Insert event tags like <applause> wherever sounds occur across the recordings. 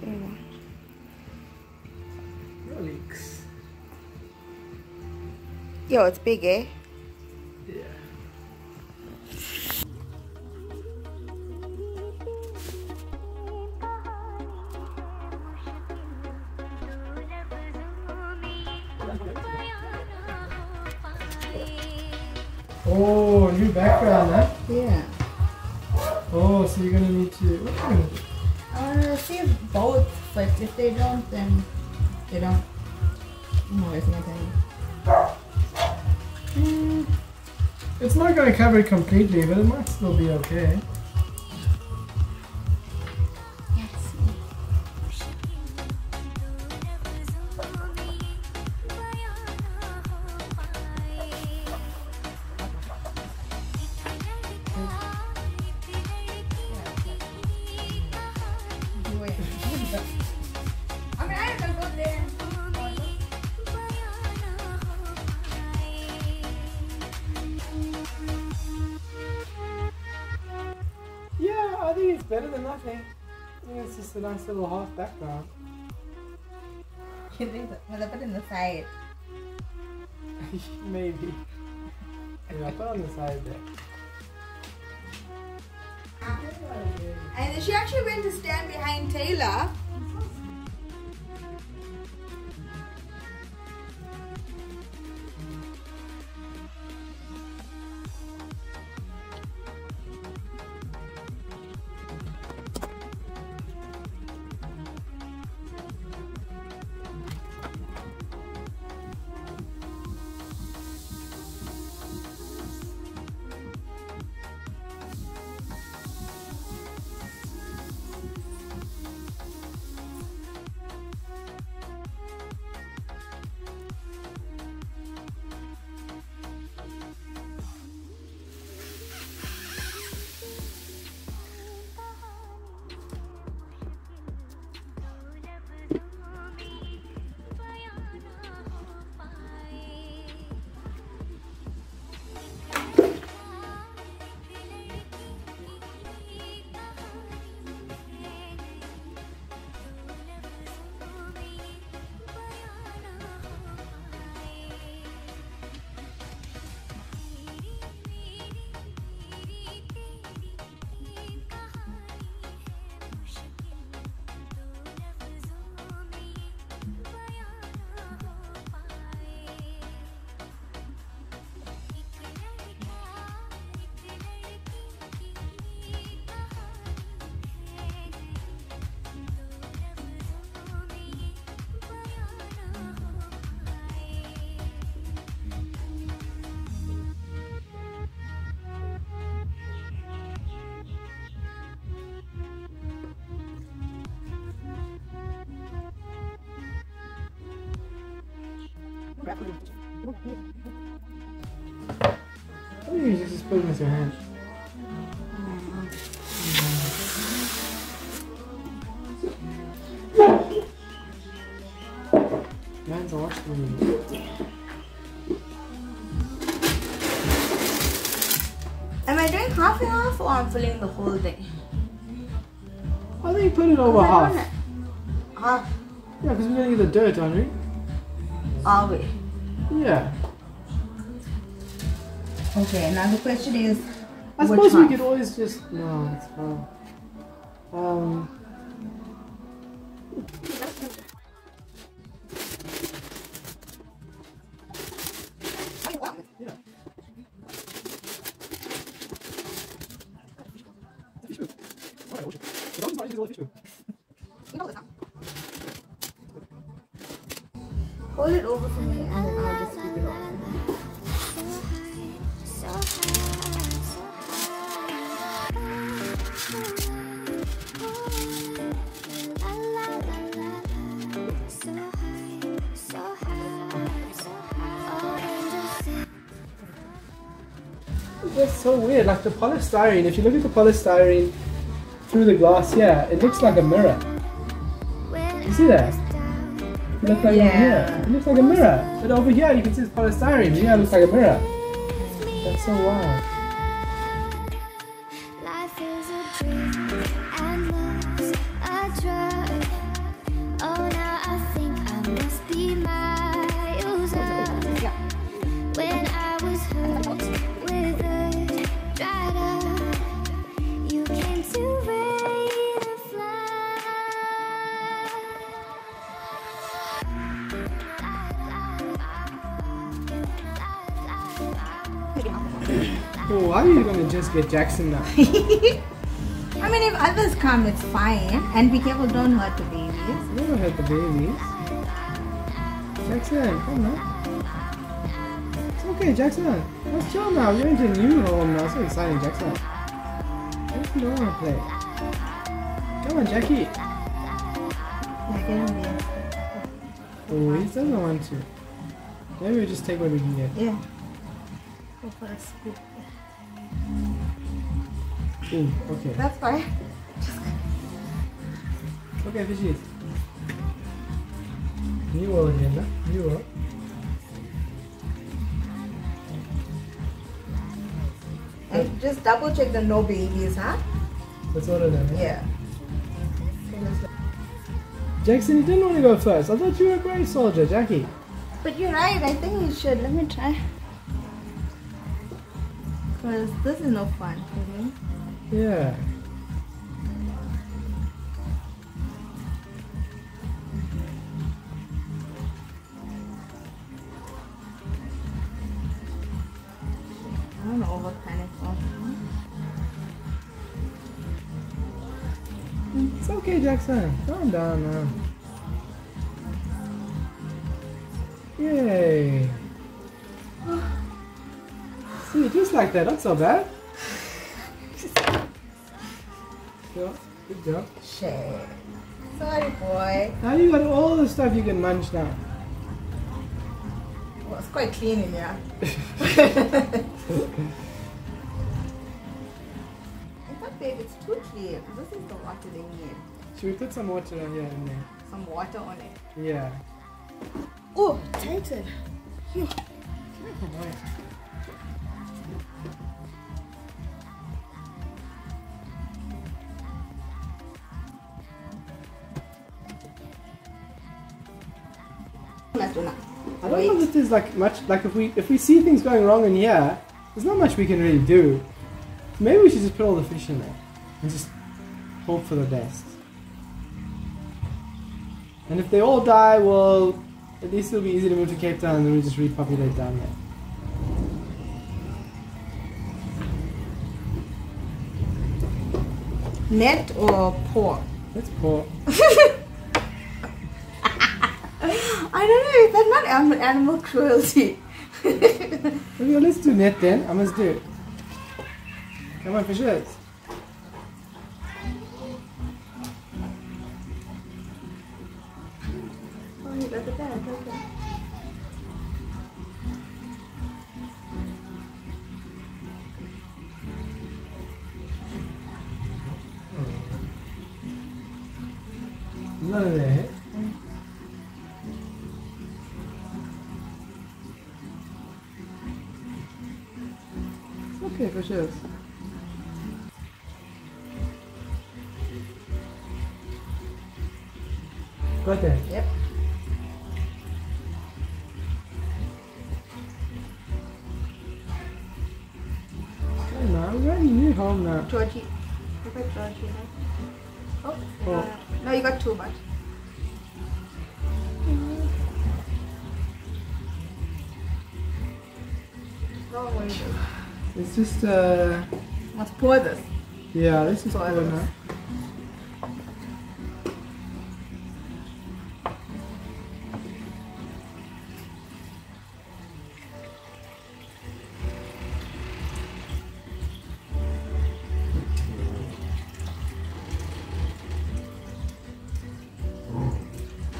Taylor. Leaks. Yo, it's big, eh? Yeah. Oh, new background, huh? Yeah. Oh, so you're gonna need to. To see both, but if they don't, then they don't. I'm not wasting. Mm, It's not gonna cover it completely, but it might still be okay. I think it's better than nothing. I think it's just a nice little half background. You think so? Well, I put it in the side. <laughs> Maybe. Yeah, put on the side there. And she actually went to stand behind Taylor. I think you just put it with your hand. Man's watching me. Am I doing half and half or I'm filling the whole thing? I think you put it over half. Half. Yeah, because we're gonna get the dirt, aren't we? Are we? Yeah. Okay, now the question is I which suppose we could always just no, it's fine. Um. Yeah. Hold it over for me and I'll just keep it open. That's so weird. Like the polystyrene, if you look at the polystyrene through the glass here, it looks like a mirror. You see that? It looks like a Yeah. mirror. It looks like a mirror. But over here you can see it's polystyrene. Here it looks like a mirror. That's so wild. Life is a dream and love's a drug. Oh, why are you gonna just get Jackson now? <laughs> I mean, if others come, it's fine. And be careful, don't hurt the babies. You never hurt the babies. Jackson, come on. It's okay, Jackson. Let's chill now. You're into a new home now. So exciting, Jackson. Jackson don't wanna play. Come on, Jackie. Yeah, get in there. Oh, he doesn't want to. Maybe we just take what we can get. Yeah. Go for a scoop. Ooh, okay. That's fine. Okay, fishies. New world again, huh? New world. And just double check the no babies, huh? Let's of them. Yeah. Jackson, you didn't want to go first. I thought you were a brave soldier, Jackie. But you're right, I think you should. Let me try. Because this is no fun for me. Yeah. I don't know what kind of fun. It's okay, Jackson. Calm down now. Yay. <sighs> See, just like that. Not so bad. <laughs> Good Good job. Shit. Sorry, boy. Now you got all the stuff you can munch now. Well, it's quite clean in here. In fact, babe, it's too clear. This is the water they need. Should we put some water on here and there? Some water on it. Yeah. Oh, tighten. Phew. Let's there's like much like if we if we see things going wrong in here, there's not much we can really do. Maybe we should just put all the fish in there and just hope for the best. And if they all die, well, at least it'll be easy to move to Cape Town and then we just repopulate down there. Net or pork? That's poor. <laughs> I don't know. Is that not animal, animal cruelty? Okay, let's do net then. I must do it. Come on, fishes. oh, you got the bag. Okay. None of that. Okay. Got that. Yep. Hey, man, we're in a home now. Georgie. At Georgie. Oh. Oh. uh, no, you got too much. No worries. It's just, uh, Let's pour this. yeah, this is So I cool don't- now.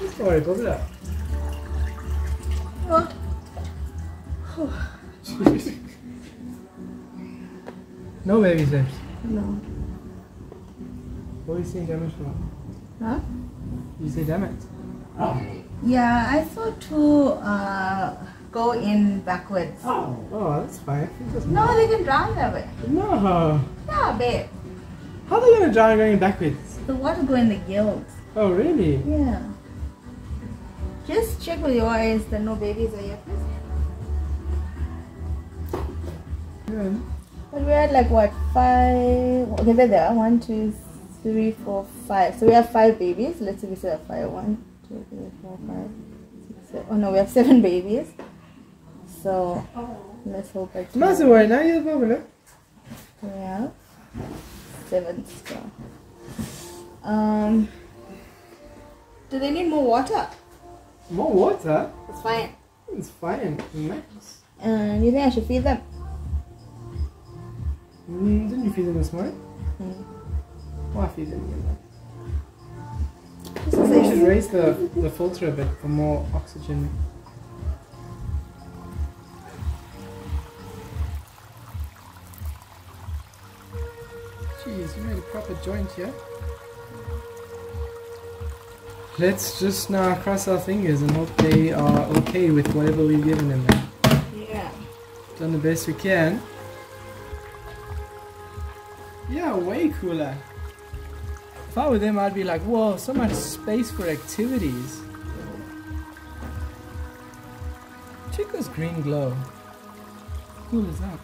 Just already it. Oh. No baby steps. No. What are you saying damage for? Huh? You say damage. Oh. Yeah, I saw two uh, go in backwards. Oh, oh that's fine. No, they can drown that way. No. Yeah, babe. How are they gonna drown going backwards? The water go in the gills. Oh, really? Yeah. Just check with your eyes that no babies are here, please. Good. But we had like what five? Okay, there they are. One, two, three, four, five. So we have five babies. Let's see, if we still have five. One, two, three, four, five, six, seven. Oh no, we have seven babies. So let's hope I to worry, now you're it. 12, 7 star. Um, do they need more water? More water? It's fine. It's fine. Nice. Uh, you think I should feed them? Mm, didn't you feed them this morning? Mm. Why feed them again? Maybe you should raise the, the filter a bit for more oxygen. Jeez, you made a proper joint here. Let's just now cross our fingers and hope they are okay with whatever we've given them. Now. Yeah. Done the best we can. Yeah, way cooler. If I were them, I'd be like, whoa, so much space for activities. Check this green glow. Cool is that?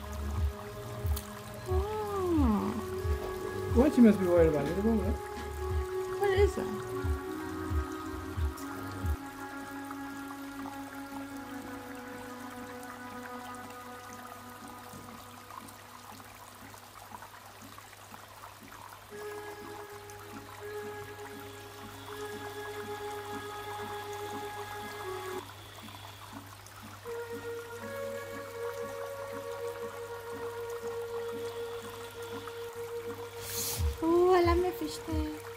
Oh, What you must be worried about? Anything wrong with that? what is that? して。